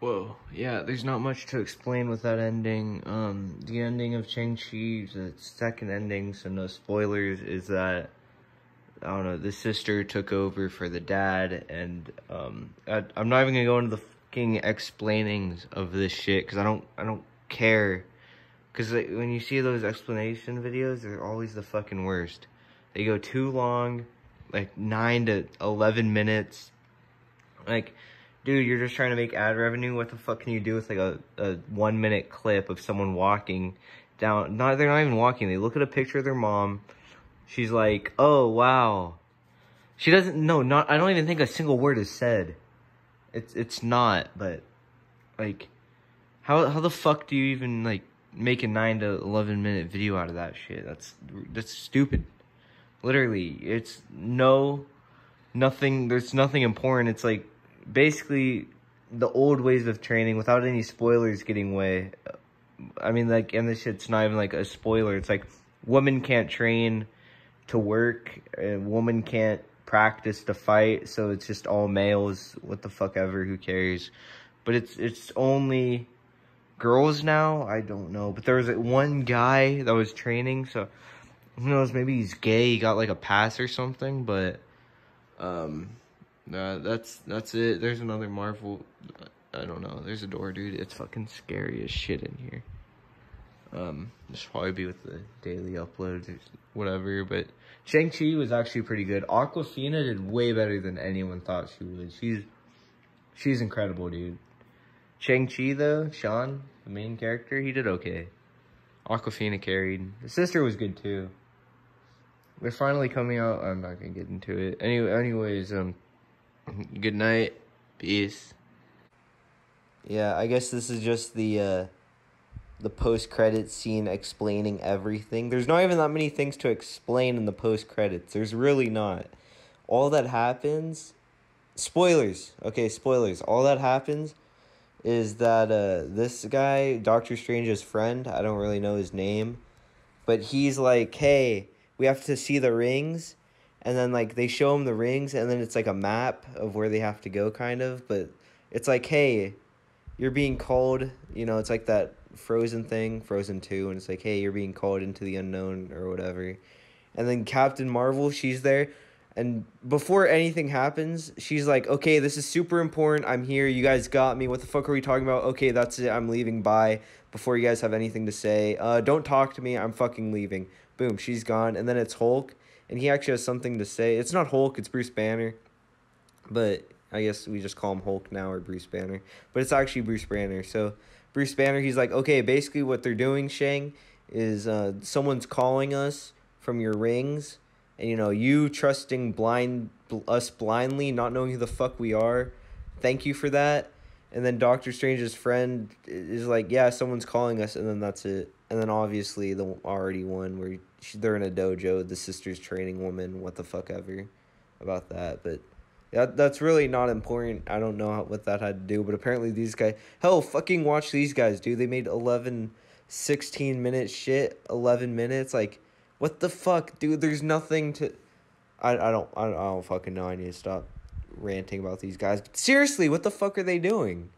Whoa, yeah, there's not much to explain with that ending. Um, the ending of Shang-Chi, the second ending, so no spoilers, is that, I don't know, the sister took over for the dad, and, um, I, I'm not even gonna go into the fucking explainings of this shit, because I don't, I don't care. Because like, when you see those explanation videos, they're always the fucking worst. They go too long, like 9 to 11 minutes. Like, dude, you're just trying to make ad revenue. What the fuck can you do with like a, a one minute clip of someone walking down? Not they're not even walking. They look at a picture of their mom. She's like, oh wow. She doesn't no not. I don't even think a single word is said. It's it's not. But like, how how the fuck do you even like make a nine to eleven minute video out of that shit? That's that's stupid. Literally, it's no nothing. There's nothing important. It's like basically the old ways of training without any spoilers getting way. I mean, like, and this shit's not even like a spoiler. It's like women can't train to work, and woman can't practice to fight, so it's just all males. What the fuck ever? Who cares? But it's it's only girls now. I don't know, but there was like one guy that was training, so who knows? Maybe he's gay. He got like a pass or something, but um Nah, that's that's it. There's another Marvel. I don't know. There's a door, dude. It's fucking scary as shit in here. Um, this will probably be with the daily uploads or whatever. But Shang Chi was actually pretty good. Awkwafina did way better than anyone thought she would. She's she's incredible, dude. Shang Chi though, Sean, the main character, he did okay. Awkwafina carried. The sister was good too. They're finally coming out. I'm not gonna get into it. Anyway, anyways, um. Good night. Peace. Yeah, I guess this is just the uh the post credit scene explaining everything. There's not even that many things to explain in the post credits. There's really not. All that happens spoilers. Okay, spoilers. All that happens is that uh this guy, Doctor Strange's friend, I don't really know his name, but he's like, "Hey, we have to see the rings." And then like they show them the rings and then it's like a map of where they have to go kind of but it's like hey you're being called you know it's like that frozen thing frozen 2 and it's like hey you're being called into the unknown or whatever. And then captain marvel she's there and before anything happens she's like okay this is super important i'm here you guys got me what the fuck are we talking about? Okay that's it i'm leaving bye before you guys have anything to say. Uh don't talk to me i'm fucking leaving. Boom she's gone and then it's hulk and he actually has something to say. It's not Hulk, it's Bruce Banner. But I guess we just call him Hulk now or Bruce Banner. But it's actually Bruce Banner. So Bruce Banner, he's like, okay, basically what they're doing, Shang, is uh, someone's calling us from your rings. And, you know, you trusting blind us blindly, not knowing who the fuck we are. Thank you for that. And then Doctor Strange's friend is like, yeah, someone's calling us. And then that's it. And then obviously the already one where she, they're in a dojo. The sister's training woman. What the fuck ever about that, but. That, that's really not important. I don't know how, what that had to do, but apparently these guys, hell, fucking watch these guys, dude. They made 11, 16 minute shit, 11 minutes. Like, what the fuck, dude? There's nothing to. I, I don't I don't, I don't fucking know. I need to stop ranting about these guys. Seriously, what the fuck are they doing?